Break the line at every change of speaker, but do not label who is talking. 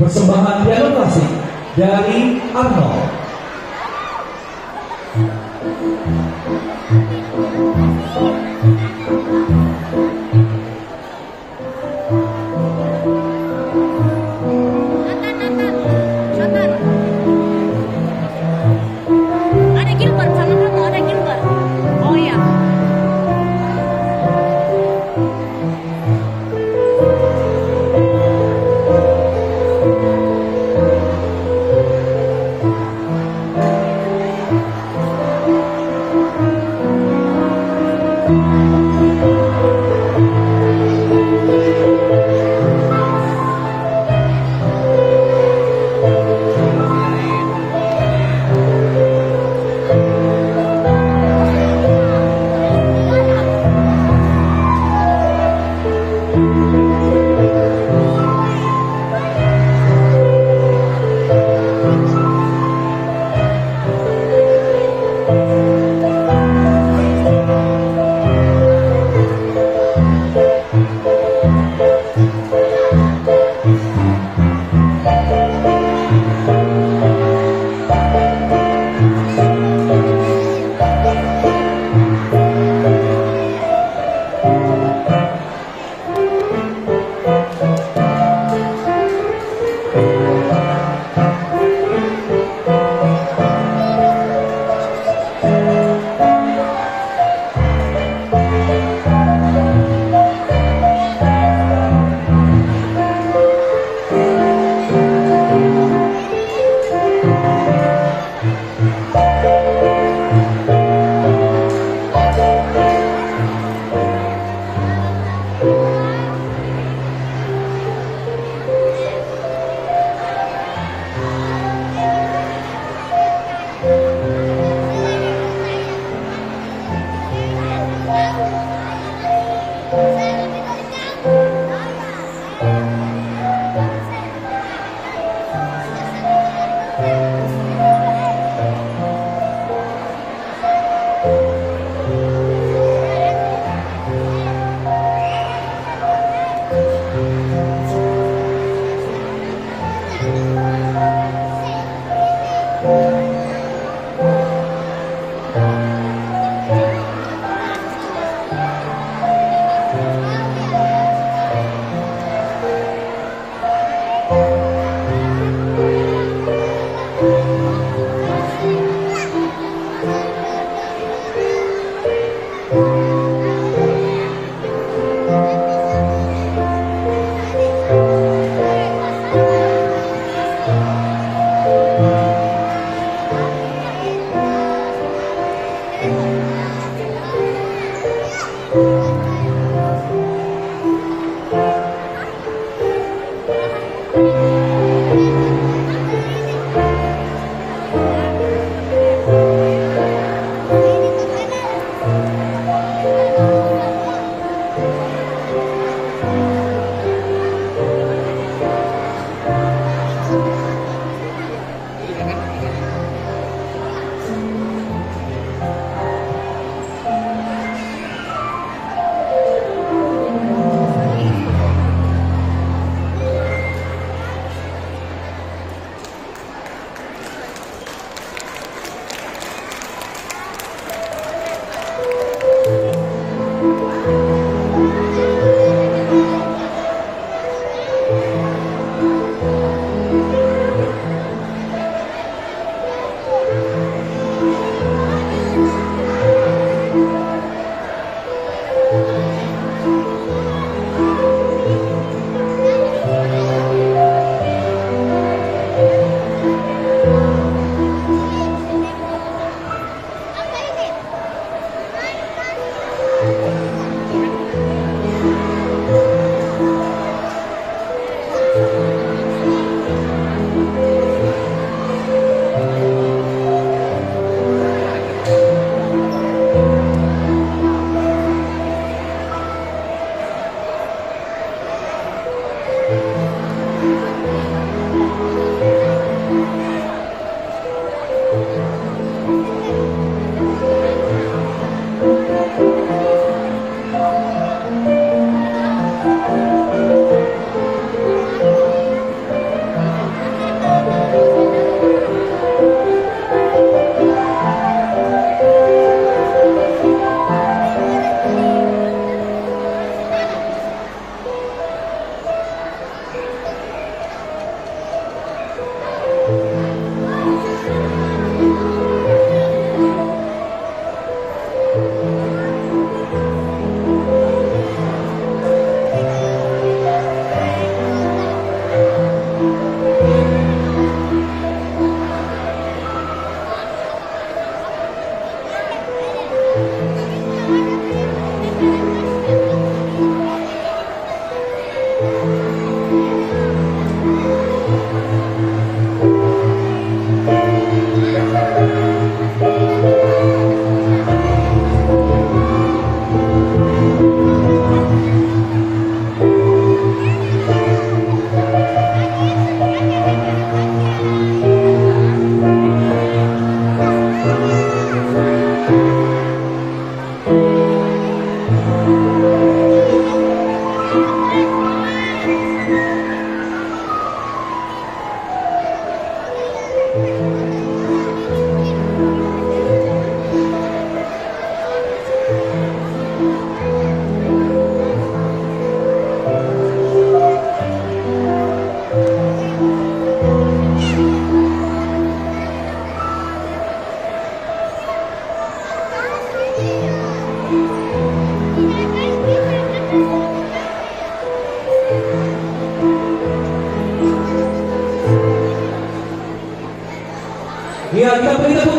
Persembahan piano klasik dari Arnold. Música Kata berita